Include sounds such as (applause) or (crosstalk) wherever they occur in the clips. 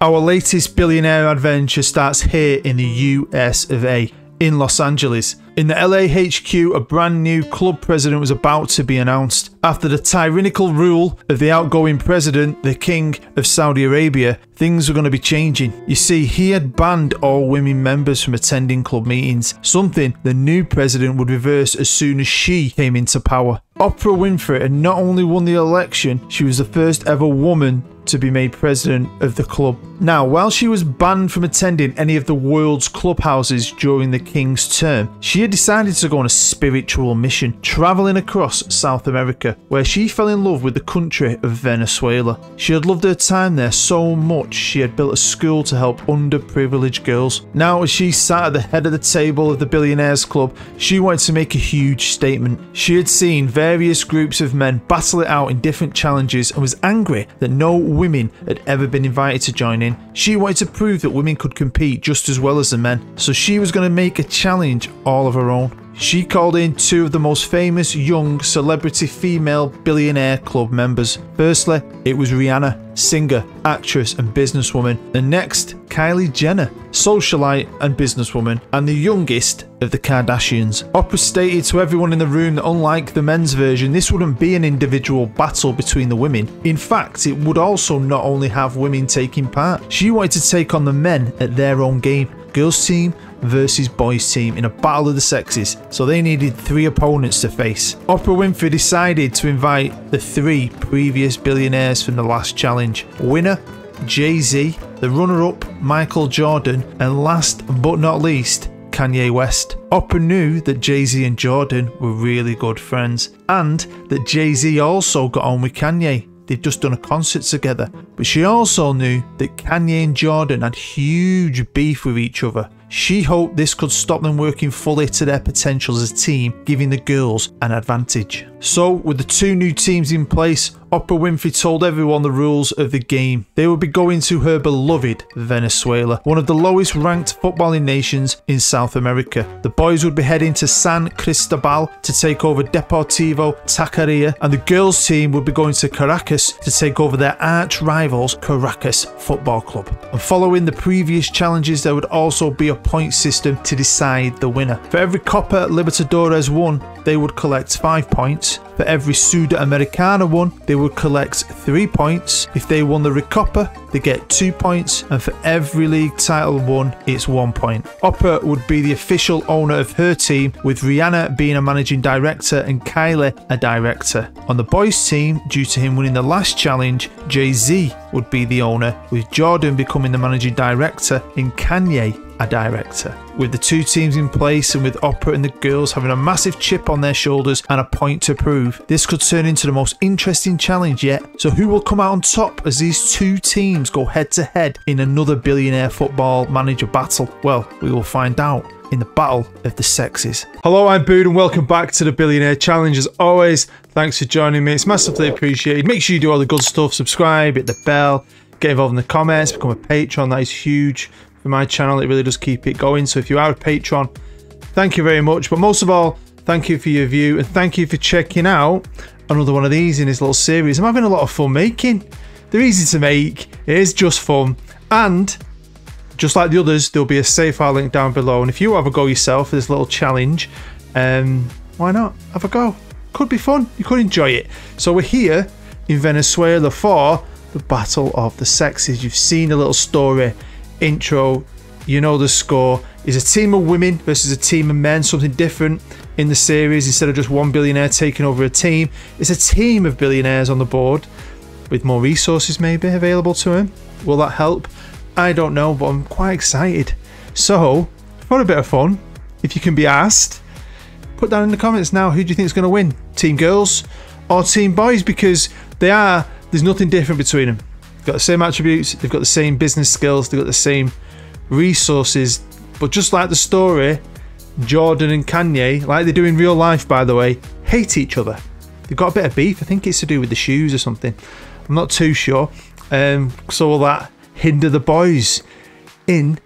Our latest billionaire adventure starts here in the US of A, in Los Angeles. In the LA HQ, a brand new club president was about to be announced. After the tyrannical rule of the outgoing president, the King of Saudi Arabia, things were going to be changing. You see, he had banned all women members from attending club meetings, something the new president would reverse as soon as she came into power. Oprah Winfrey had not only won the election, she was the first ever woman to be made president of the club. Now, while she was banned from attending any of the world's clubhouses during the king's term, she had decided to go on a spiritual mission, traveling across South America, where she fell in love with the country of Venezuela. She had loved her time there so much she had built a school to help underprivileged girls. Now, as she sat at the head of the table of the Billionaires Club, she wanted to make a huge statement. She had seen various groups of men battle it out in different challenges and was angry that no women had ever been invited to join in. She wanted to prove that women could compete just as well as the men, so she was going to make a challenge all of her own. She called in two of the most famous young celebrity female billionaire club members. Firstly, it was Rihanna, singer, actress, and businesswoman. The next, Kylie Jenner, socialite and businesswoman, and the youngest of the Kardashians. Oprah stated to everyone in the room that unlike the men's version, this wouldn't be an individual battle between the women. In fact, it would also not only have women taking part, she wanted to take on the men at their own game. Girls team versus boys team in a battle of the sexes, so they needed three opponents to face. Oprah Winfrey decided to invite the three previous billionaires from the last challenge. Winner Jay Z, the runner up Michael Jordan, and last but not least, Kanye West. Oprah knew that Jay Z and Jordan were really good friends, and that Jay Z also got on with Kanye. They'd just done a concert together. But she also knew that Kanye and Jordan had huge beef with each other. She hoped this could stop them working fully to their potential as a team, giving the girls an advantage. So, with the two new teams in place, Oprah Winfrey told everyone the rules of the game. They would be going to her beloved Venezuela, one of the lowest ranked footballing nations in South America. The boys would be heading to San Cristobal to take over Deportivo Taqueria, and the girls' team would be going to Caracas to take over their arch rivals Caracas Football Club. And following the previous challenges, there would also be a point system to decide the winner. For every Copa Libertadores won, they would collect 5 points. For every Sudamericana won, they would collect 3 points. If they won the Recopa, they get 2 points. And for every league title won, it's 1 point. Oprah would be the official owner of her team, with Rihanna being a managing director and Kylie a director. On the boys' team, due to him winning the last challenge, Jay Z would be the owner, with Jordan becoming the managing director and Kanye a director. With the two teams in place and with Oprah and the girls having a massive chip on their shoulders and a point to prove, this could turn into the most interesting challenge yet. So, who will come out on top as these two teams go head to head in another billionaire football manager battle? Well, we will find out in the battle of the sexes. Hello, I'm Bood and welcome back to the Billionaire Challenge. As always, thanks for joining me. It's massively appreciated. Make sure you do all the good stuff, subscribe, hit the bell, get involved in the comments, become a patron. That is huge my channel. It really does keep it going. So if you are a patron, thank you very much. But most of all, thank you for your view and thank you for checking out another one of these in this little series. I'm having a lot of fun making. They're easy to make. It is just fun. And just like the others, there'll be a save file link down below. And if you have a go yourself for this little challenge, um, why not? Have a go. Could be fun. You could enjoy it. So we're here in Venezuela for the Battle of the Sexes. You've seen a little story intro, you know the score. Is a team of women versus a team of men, something different in the series. Instead of just one billionaire taking over a team, it's a team of billionaires on the board with more resources maybe available to him. Will that help? I don't know, but I'm quite excited. So, for a bit of fun, if you can be asked, put down in the comments now who do you think is going to win? Team girls or team boys? Because they are, there's nothing different between them got the same attributes, they've got the same business skills, they've got the same resources. But just like the story, Jordan and Kanye, like they do in real life, by the way, hate each other. They've got a bit of beef. I think it's to do with the shoes or something. I'm not too sure. Um, so will that hinder the boys in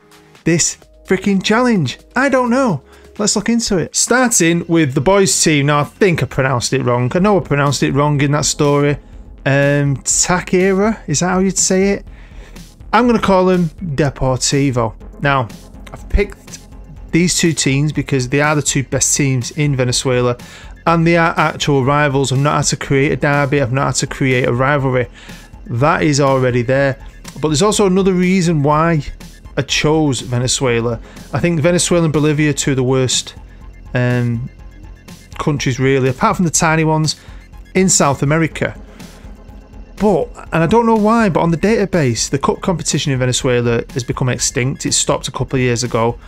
this freaking challenge? I don't know. Let's look into it. Starting with the boys team. Now I think I pronounced it wrong. I know I pronounced it wrong in that story um, Takira, is that how you'd say it? I'm going to call them Deportivo. Now, I've picked these two teams because they are the two best teams in Venezuela and they are actual rivals. I've not had to create a derby, I've not had to create a rivalry. That is already there. But there's also another reason why I chose Venezuela. I think Venezuela and Bolivia are two of the worst um, countries, really, apart from the tiny ones in South America. But, and I don't know why, but on the database, the cup competition in Venezuela has become extinct. It stopped a couple of years ago.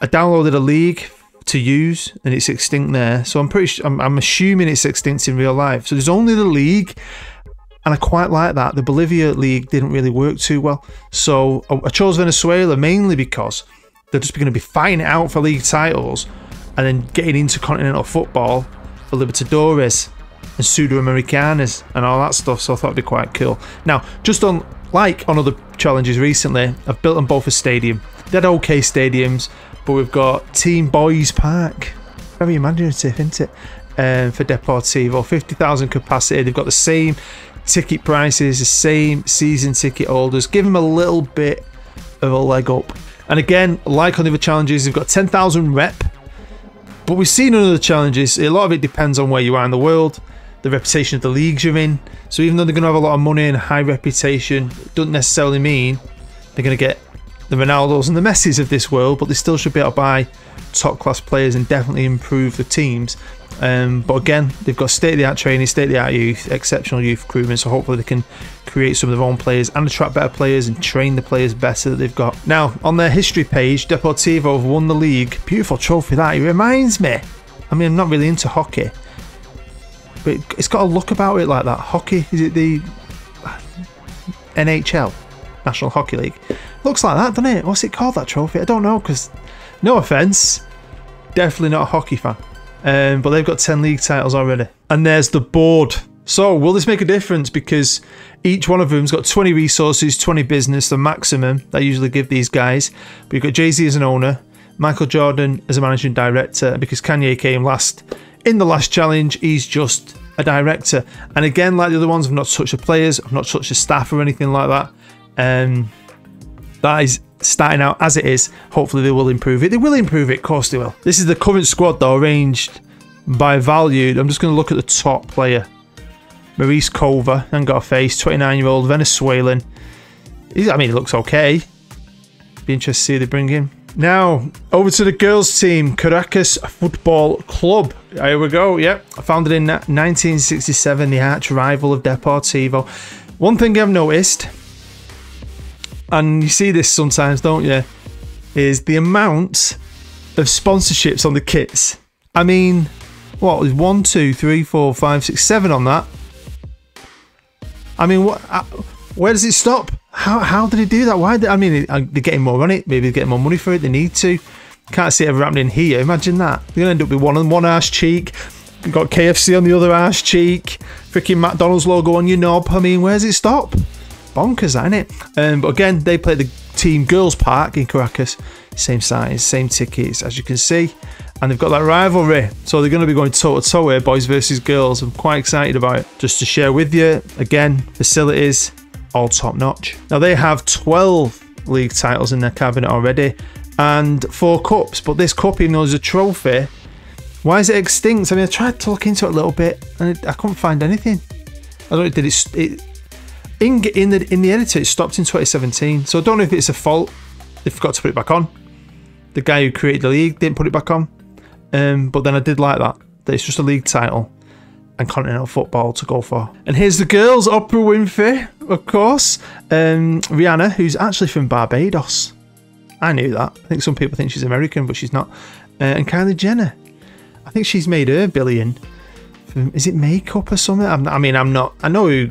I downloaded a league to use and it's extinct there. So I'm pretty I'm, I'm assuming it's extinct in real life. So there's only the league and I quite like that. The Bolivia league didn't really work too well. So I chose Venezuela mainly because they're just going to be fighting out for league titles and then getting into continental football for Libertadores and Sudamericanas and all that stuff. So I thought it'd be quite cool. Now, just on like on other challenges recently, I've built them both a stadium. They're okay stadiums, but we've got Team Boys Park. Very imaginative, isn't it? Um, for Deportivo, 50,000 capacity. They've got the same ticket prices, the same season ticket holders. Give them a little bit of a leg up. And again, like on the other challenges, they've got 10,000 rep. But we've seen on other challenges, a lot of it depends on where you are in the world the reputation of the leagues you're in. So even though they're going to have a lot of money and high reputation, doesn't necessarily mean they're going to get the Ronaldos and the Messis of this world, but they still should be able to buy top class players and definitely improve the teams. Um, but again, they've got state of the art training, state of the art youth, exceptional youth recruitment, so hopefully they can create some of their own players and attract better players and train the players better that they've got. Now, on their history page, Deportivo have won the league. Beautiful trophy that. It reminds me. I mean, I'm not really into hockey, but it's got a look about it like that. Hockey, is it the NHL, National Hockey League? Looks like that, doesn't it? What's it called, that trophy? I don't know, because, no offence, definitely not a hockey fan. Um, but they've got 10 league titles already. And there's the board. So, will this make a difference? Because each one of them's got 20 resources, 20 business, the maximum they usually give these guys. But you've got Jay Z as an owner, Michael Jordan as a managing director, because Kanye came last in the last challenge, he's just a director. And again, like the other ones, I've not touched the players, I've not touched the staff or anything like that. Um, that is starting out as it is. Hopefully, they will improve it. They will improve it, of course, they will. This is the current squad, though, arranged by value. I'm just going to look at the top player Maurice Cover, and got a face, 29 year old Venezuelan. He's, I mean, he looks okay. Be interested to see they bring in. Now, over to the girls' team, Caracas Football Club. Here we go, yep. Founded in 1967, the arch rival of Deportivo. One thing I've noticed, and you see this sometimes, don't you, is the amount of sponsorships on the kits. I mean, what was one, two, three, four, five, six, seven on that? I mean, what? Uh, where does it stop? How how did he do that? Why? Did, I mean, they're getting more on it. Maybe they're getting more money for it. They need to. Can't see it ever happening here. Imagine that. They're gonna end up with one on one ass cheek. You've got KFC on the other ass cheek. Freaking McDonald's logo on your knob. I mean, where's it stop? Bonkers, isn't it? Um, but again, they play the team girls park in Caracas. Same size, same tickets, as you can see. And they've got that rivalry. So they're going to be going toe to toe here, boys versus girls. I'm quite excited about it. Just to share with you, again, facilities, all top notch. Now they have 12 league titles in their cabinet already and four cups, but this cup, even though it's a trophy, why is it extinct? I mean, I tried to look into it a little bit and I couldn't find anything. I don't know, did it, it in, in the in the editor it stopped in 2017, so I don't know if it's a fault. They forgot to put it back on. The guy who created the league didn't put it back on. Um, but then I did like that. That it's just a league title and continental football to go for. And here's the girls, Oprah Winfrey, of course. Um, Rihanna, who's actually from Barbados. I knew that. I think some people think she's American, but she's not. Uh, and Kylie Jenner. I think she's made her billion. From, is it makeup or something? Not, i mean, I'm not. I know who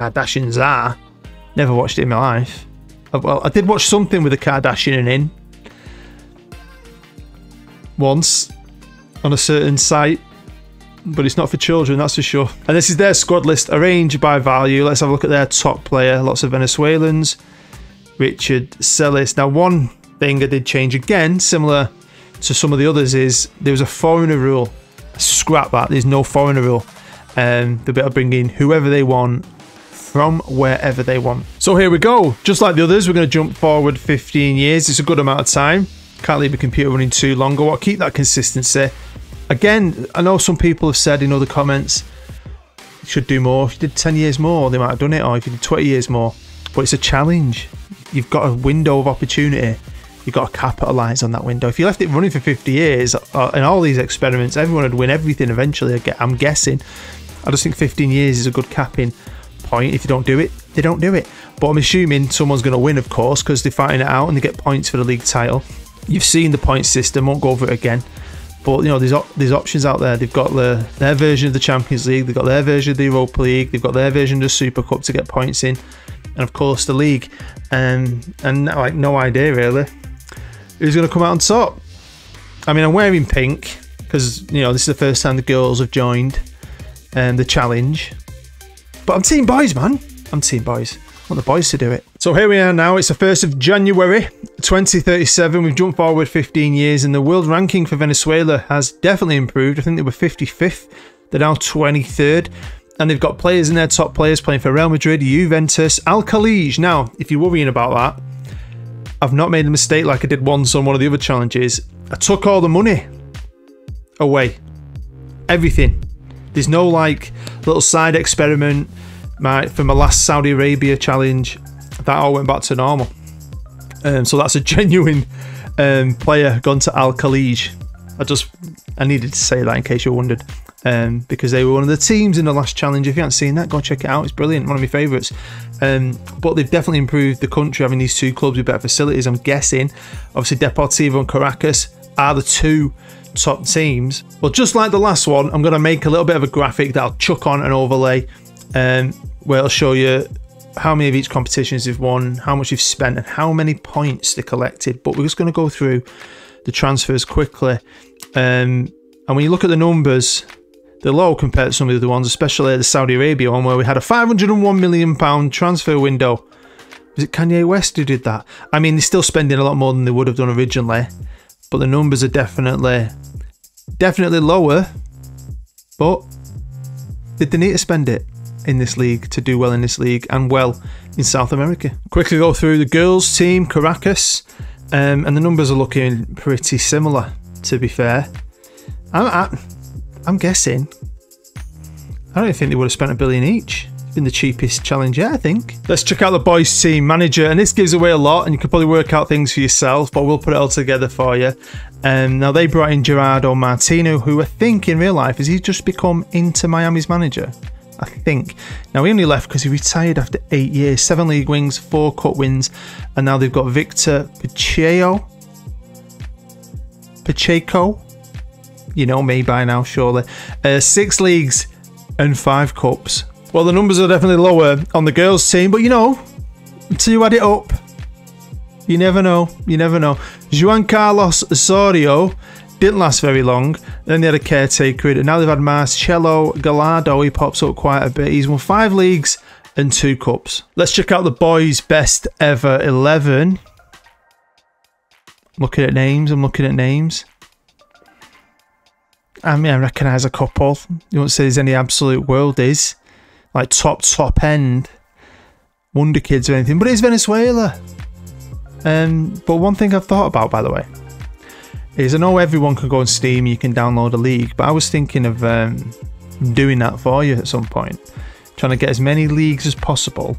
Kardashians are. Never watched it in my life. Well, I did watch something with a Kardashian in. Once on a certain site but it's not for children, that's for sure. And this is their squad list arranged by value. Let's have a look at their top player. Lots of Venezuelans. Richard Celis. Now, one thing I did change again, similar to some of the others, is there was a foreigner rule. Scrap that. There's no foreigner rule. Um, they'll be able to bring in whoever they want from wherever they want. So here we go. Just like the others, we're going to jump forward 15 years. It's a good amount of time. Can't leave a computer running too long. I want to keep that consistency. Again, I know some people have said in other comments, you should do more. If you did 10 years more, they might have done it, or if you did 20 years more. But it's a challenge. You've got a window of opportunity. You've got to capitalise on that window. If you left it running for 50 years, uh, in all these experiments, everyone would win everything eventually, I'm guessing. I just think 15 years is a good capping point. If you don't do it, they don't do it. But I'm assuming someone's going to win, of course, because they're fighting it out and they get points for the league title. You've seen the point system, won't go over it again. But you know, there's there's options out there. They've got the, their version of the Champions League, they've got their version of the Europa League, they've got their version of the Super Cup to get points in, and of course the league. And um, and like no idea really who's going to come out on top. I mean, I'm wearing pink because you know this is the first time the girls have joined um, the challenge. But I'm team boys, man. I'm team boys. I want the boys to do it. So here we are now. It's the 1st of January 2037. We've jumped forward 15 years and the world ranking for Venezuela has definitely improved. I think they were 55th. They're now 23rd. And they've got players in their top players playing for Real Madrid, Juventus, Al Khalij. Now, if you're worrying about that, I've not made a mistake like I did once on one of the other challenges. I took all the money away. Everything. There's no like little side experiment my, from my last Saudi Arabia challenge. That all went back to normal. Um, so that's a (laughs) genuine um, player gone to Al Khalij. I just I needed to say that in case you wondered. Um, because they were one of the teams in the last challenge. If you haven't seen that, go check it out. It's brilliant, one of my favourites. Um, but they've definitely improved the country having these two clubs with better facilities. I'm guessing. Obviously, Deportivo and Caracas are the two top teams. Well, just like the last one, I'm going to make a little bit of a graphic that I'll chuck on and overlay, um, where it'll show you how many of each competitions they've won, how much they've spent, and how many points they collected. But we're just going to go through the transfers quickly. Um, and when you look at the numbers, they're low compared to some of the other ones, especially the Saudi Arabia one, where we had a 501 million pound transfer window. Was it Kanye West who did that? I mean, they're still spending a lot more than they would have done originally, but the numbers are definitely, definitely lower. But did they need to spend it in this league to do well in this league and well in South America? Quickly go through the girls' team, Caracas, um, and the numbers are looking pretty similar. To be fair, I'm, I'm guessing. I don't think they would have spent a billion each. been the cheapest challenge yet, I think. Let's check out the boys' team manager, and this gives away a lot, and you can probably work out things for yourself, but we'll put it all together for you. Um, now they brought in Gerardo Martino, who I think in real life has he just become Inter Miami's manager. I think. Now he only left because he retired after eight years, seven league wins, four cup wins, and now they've got Victor Pacheco. Pacheco, you know me by now, surely. Uh, six leagues and five cups. Well, the numbers are definitely lower on the girls' team, but you know, until you add it up, you never know. You never know. Juan Carlos Osorio didn't last very long. Then they had a caretaker, and now they've had Marcelo Gallardo. He pops up quite a bit. He's won five leagues and two cups. Let's check out the boys' best ever 11. Looking at names, I'm looking at names. I mean, I recognise a couple. You won't say there's any absolute worldies, like top, top end Wonder Kids or anything, but it's Venezuela. Um, but one thing I've thought about, by the way, is I know everyone can go on Steam, you can download a league, but I was thinking of um, doing that for you at some point. Trying to get as many leagues as possible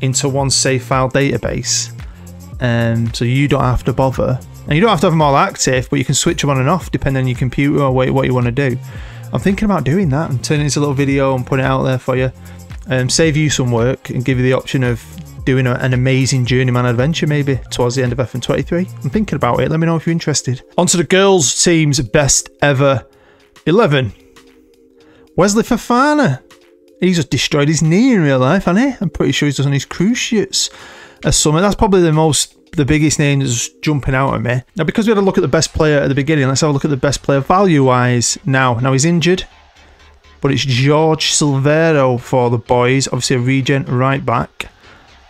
into one save file database um, so you don't have to bother and you don't have to have them all active, but you can switch them on and off depending on your computer or what you want to do. I'm thinking about doing that and turning it into a little video and putting it out there for you. Um, save you some work and give you the option of doing a, an amazing journeyman adventure maybe towards the end of FM23. I'm thinking about it. Let me know if you're interested. On to the girls' team's best ever 11. Wesley Fofana. He's just destroyed his knee in real life, hasn't he? I'm pretty sure he's done his as something. That's probably the most the biggest name that's jumping out at me. Now, because we had a look at the best player at the beginning, let's have a look at the best player value wise now. Now, he's injured, but it's George Silvero for the boys, obviously a regen right back.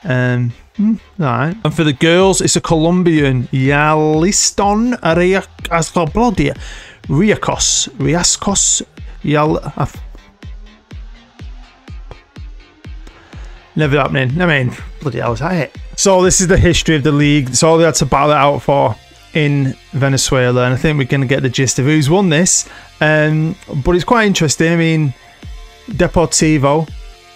Um, hmm, right. And for the girls, it's a Colombian, Yaliston Riacos. Riascos. Yal. Never happening. I mean, bloody hell, is that it? So this is the history of the league. It's all they had to battle out for in Venezuela, and I think we're going to get the gist of who's won this. Um, but it's quite interesting. I mean, Deportivo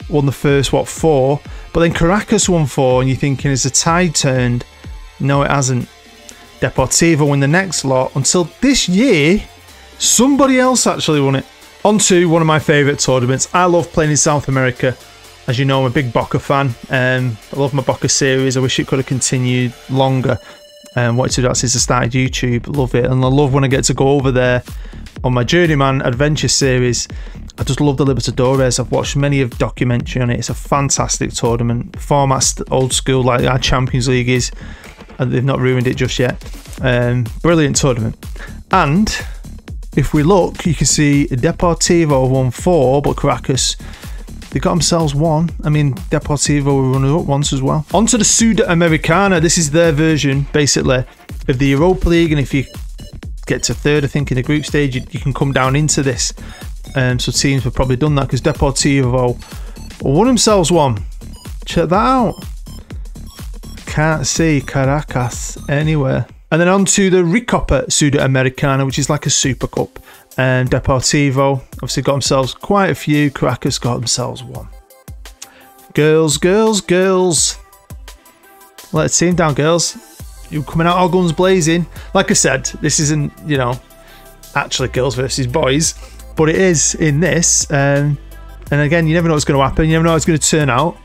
won the first what four, but then Caracas won four, and you're thinking, is the tide turned? No, it hasn't. Deportivo won the next lot until this year. Somebody else actually won it. On to one of my favourite tournaments. I love playing in South America. As you know, I'm a big Boca fan. Um, I love my Boca series. I wish it could have continued longer. Um, wanted to do that since I started YouTube. Love it. And I love when I get to go over there on my Journeyman Adventure series. I just love the Libertadores. I've watched many of documentary on it. It's a fantastic tournament. Format's old school like our Champions League is. And they've not ruined it just yet. Um, brilliant tournament. And if we look, you can see Deportivo won four, but Caracas they got themselves one. I mean, Deportivo were running up once as well. On to the Sudamericana. This is their version, basically, of the Europa League. And if you get to third, I think, in the group stage, you, you can come down into this. Um, so teams have probably done that because Deportivo won themselves one. Check that out. Can't see Caracas anywhere. And then on to the Recopa Sudamericana, which is like a Super Cup. And Deportivo obviously got themselves quite a few. Caracas got themselves one. Girls, girls, girls. Let's see down, girls. You're coming out all guns blazing. Like I said, this isn't, you know, actually girls versus boys, but it is in this. Um, and again, you never know what's going to happen. You never know how it's going to turn out.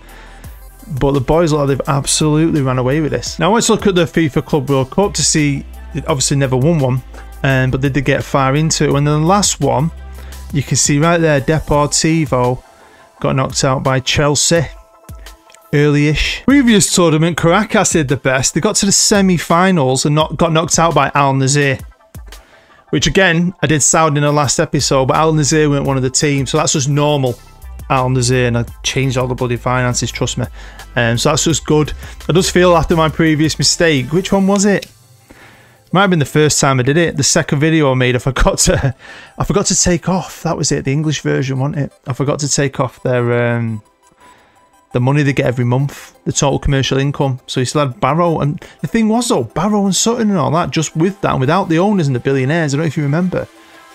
But the boys, like, they've absolutely ran away with this. Now, let's look at the FIFA Club World Cup to see. Obviously, never won one um, but they did get far into it. And then the last one, you can see right there, Deportivo got knocked out by Chelsea early-ish. Previous tournament, Caracas did the best. They got to the semi-finals and not, got knocked out by Al Nassr. Which again, I did sound in the last episode, but Al Nassr weren't one of the teams, so that's just normal. Al Nassr, and I changed all the bloody finances, trust me. Um, so that's just good. I just feel after my previous mistake, which one was it? Might have been the first time I did it. The second video I made, I forgot to, I forgot to take off. That was it. The English version, wasn't it? I forgot to take off their, um, the money they get every month, the total commercial income. So he still had Barrow, and the thing was though, Barrow and Sutton and all that, just with that, and without the owners and the billionaires. I don't know if you remember,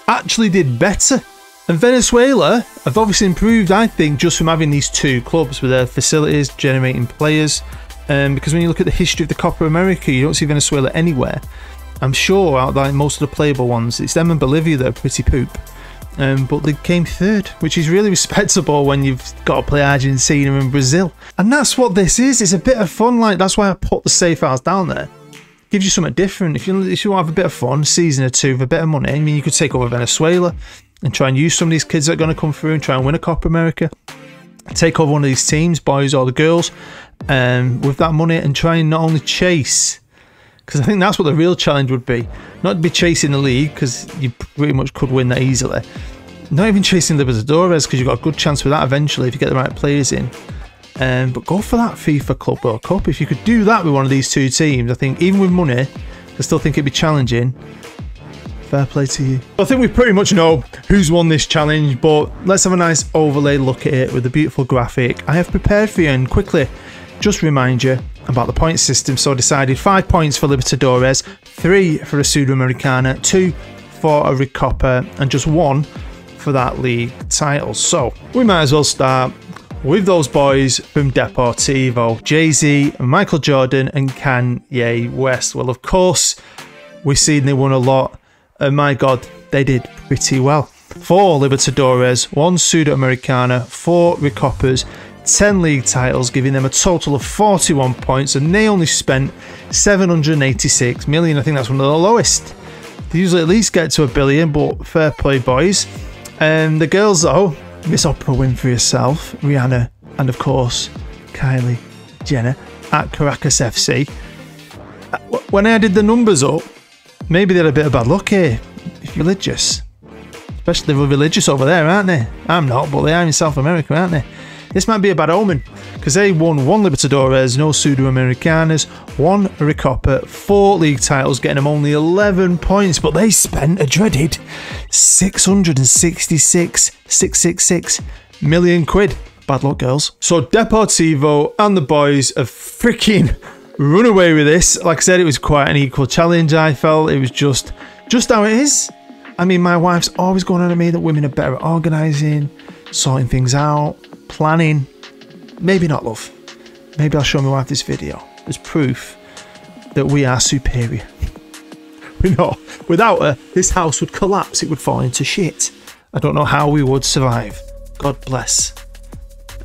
actually did better. And Venezuela have obviously improved, I think, just from having these two clubs with their facilities, generating players. Um, because when you look at the history of the Copa America, you don't see Venezuela anywhere. I'm sure out there most of the playable ones, it's them and Bolivia that are pretty poop. Um, but they came third, which is really (laughs) respectable when you've got to play Argentina and Brazil. And that's what this is. It's a bit of fun. Like that's why I put the safe house down there. Gives you something different. If you if you want to have a bit of fun, season or two with a bit of money, I mean, you could take over Venezuela and try and use some of these kids that are going to come through and try and win a Copa America. Take over one of these teams, boys or the girls, um, with that money and try and not only chase because I think that's what the real challenge would be. Not to be chasing the league, because you pretty much could win that easily. Not even chasing Libertadores, because you've got a good chance with that eventually if you get the right players in. Um, but go for that FIFA Club World Cup. If you could do that with one of these two teams, I think even with money, I still think it'd be challenging. Fair play to you. I think we pretty much know who's won this challenge, but let's have a nice overlay look at it with a beautiful graphic I have prepared for you and quickly just remind you about the point system. So decided five points for Libertadores, three for a Sudamericana, two for a Recopa, and just one for that league title. So we might as well start with those boys from Deportivo, Jay-Z, Michael Jordan and Kanye West. Well, of course, we've seen they won a lot, and my God, they did pretty well. Four Libertadores, one Sudamericana, four Recopas, 10 league titles, giving them a total of 41 points, and they only spent 786 million. I think that's one of the lowest. They usually at least get to a billion, but fair play, boys. And the girls, though, Miss Oprah Winfrey herself, Rihanna, and of course, Kylie Jenner at Caracas FC. Uh, when I added the numbers up, maybe they had a bit of bad luck here. Religious. Especially the religious over there, aren't they? I'm not, but they are in South America, aren't they? This might be a bad omen, because they won one Libertadores, no Sudamericanas, one Recopa, four league titles, getting them only 11 points, but they spent a dreaded 666, 666 million quid. Bad luck, girls. So Deportivo and the boys have freaking run away with this. Like I said, it was quite an equal challenge. I felt it was just, just how it is. I mean, my wife's always going on to me that women are better at organising, sorting things out, planning. Maybe not, love. Maybe I'll show my wife this video as proof that we are superior. (laughs) we know. Without her, this house would collapse. It would fall into shit. I don't know how we would survive. God bless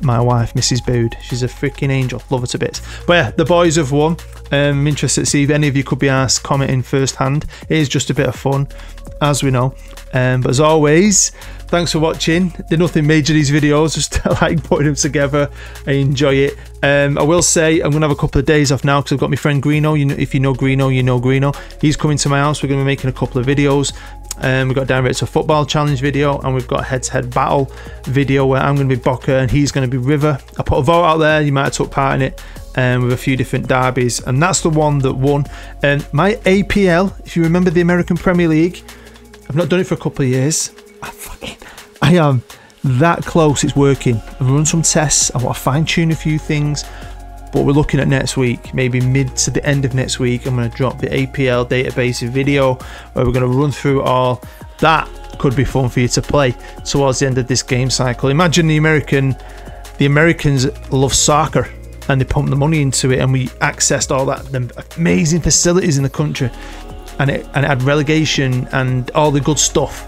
my wife, Mrs. Bood. She's a freaking angel. Love her to bits. But yeah, the boys have won. Um, I'm interested to see if any of you could be asked commenting firsthand. It is just a bit of fun, as we know. Um, but as always, thanks for watching. Did nothing major these videos, (laughs) just like putting them together. I enjoy it. Um, I will say I'm gonna have a couple of days off now because I've got my friend Greeno. You know, if you know Greeno, you know Greeno. He's coming to my house. We're gonna be making a couple of videos. Um, we've got down to a Football Challenge video and we've got a head to battle video where I'm going to be Boca and he's going to be River. I put a vote out there, you might have took part in it um, with a few different derbies, and that's the one that won. And my APL, if you remember the American Premier League, I've not done it for a couple of years. I fucking, I am that close. It's working. I've run some tests. I want to fine tune a few things. But we're looking at next week, maybe mid to the end of next week. I'm going to drop the APL database video where we're going to run through all that. Could be fun for you to play towards the end of this game cycle. Imagine the American, the Americans love soccer and they pump the money into it, and we accessed all that amazing facilities in the country, and it and it had relegation and all the good stuff.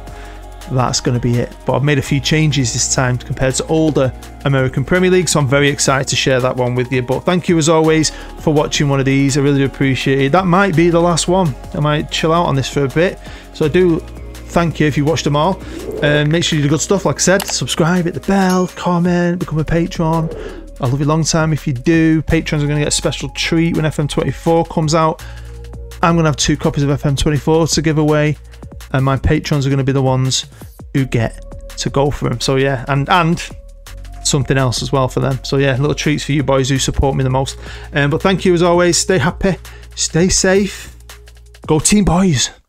That's going to be it. But I've made a few changes this time compared to older American Premier League, so I'm very excited to share that one with you. But thank you as always for watching one of these. I really do appreciate it. That might be the last one. I might chill out on this for a bit. So I do thank you if you watched them all. And um, make sure you do good stuff, like I said. Subscribe, hit the bell, comment, become a patron. I love you long time if you do. Patrons are going to get a special treat when FM24 comes out. I'm going to have two copies of FM24 to give away, and my patrons are going to be the ones who get to go for them. So yeah, and and something else as well for them. So yeah, little treats for you boys who support me the most. Um, but thank you as always. Stay happy, stay safe, go team boys.